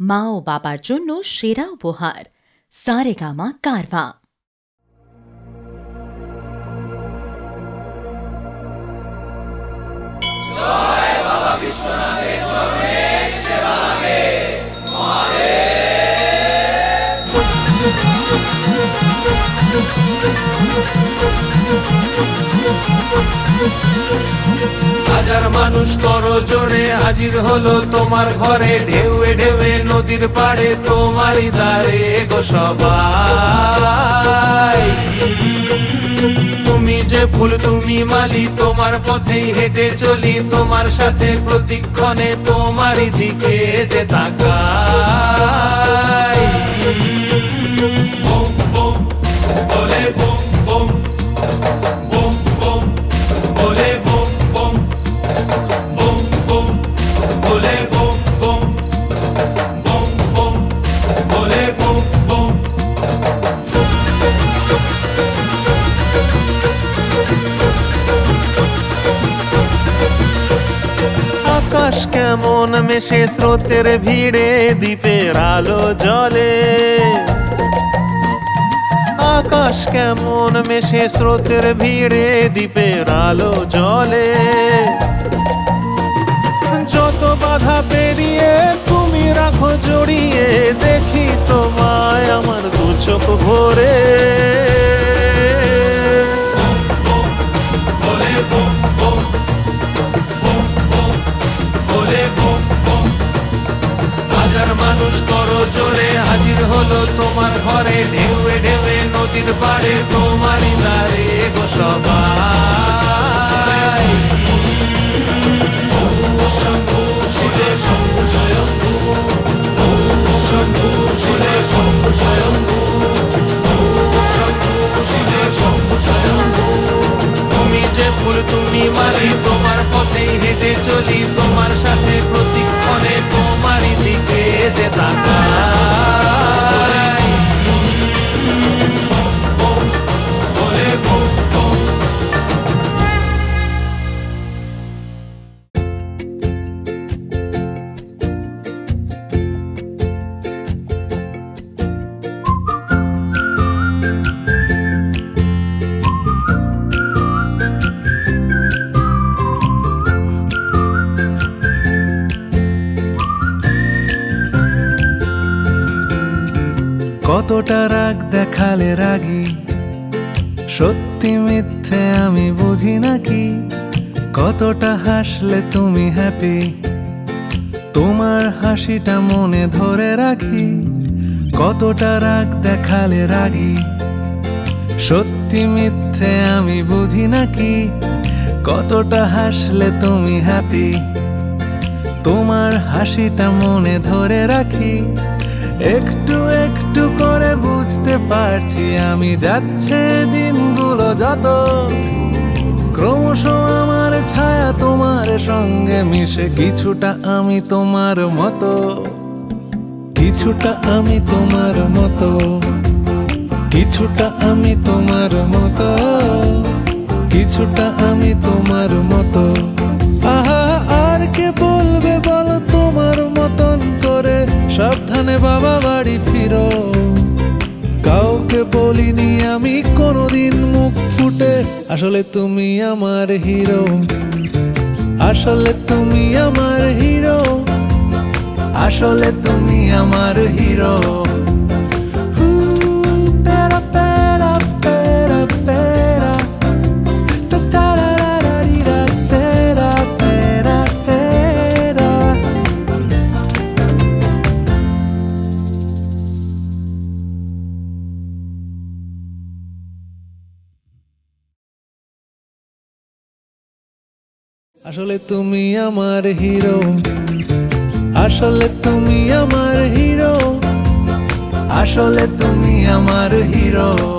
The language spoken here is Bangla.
মা ও বাবার জন্য সেরা উপহার। সারেগামা কারভা। মানুষ করো জোরে হাজির হলো তোমার ঘরে, ঢেউয়ে ঢেউয়ে নদীর পাড়ে তোমারই দ্বারে গো সবাই। তুমি যে ফুল, তুমি মালি, তোমার পথেই হেঁটে চলি, তোমার সাথে প্রতিক্ষণে তোমারই দিকে যে তাকাই। আকাশ কেমন মেশে স্রোতের ভিড়ে দ্বীপের আলো জলে আকাশ কেমন মেশে স্রোতের ভিড়ে দ্বীপের আলো জলে যত বাধা পেরিয়ে তুমি রাখো জড়িয়ে, দেখি তোমায় আমার দু চোখ ভরে। মানুষ করো জোরে, হাজির হলো তোমার ঘরে। ঢেউয়ে ঢেউয়ে নদীর পাড়ে তোমারই দ্বারে গো সবাই। তুমি যে ফুল তুমি মালি, তোমার পথেই হেঁটে চলি, তোমার সাথে প্রতিক্ষণে তোমারই দিকে কতটা রাগ দেখালে রাগি? সত্যি মিথ্যে আমি বুঝি নাকি কতটা হাসলে তুমি হ্যাপি তোমার হাসিটা মনে ধরে রাখি। কতটা রাগ দেখালে রাগি? সত্যি মিথ্যে আমি বুঝি নাকি কতটা হাসলে তুমি হ্যাপি তোমার হাসিটা মনে ধরে রাখি। একটু একটু করে বুঝতে পারছি আমি যাচ্ছে দিনগুলো যত। ক্রমশ আমার ছায়া তোমার সঙ্গে মিশে কিছুটা আমি তোমার মতো। কিছুটা আমি তোমার মতো। কিছুটা আমি তোমার মতো। কিছুটা আমি তোমার মতো। আহা, আর কে বলবে বলো তোমার মতন? সাবধানে বাবা বাড়ি ফিরো। কাউকে বলিনি আমি কোনোদিন মুখ ফুটে। আসলে তুমি আমার হিরো। আসলে তুমি আমার হিরো। আসলে তুমি আমার হিরো। আসলে তুমি আমার হিরো। আসলে তুমি আমার হিরো। আসলে তুমি আমার হিরো।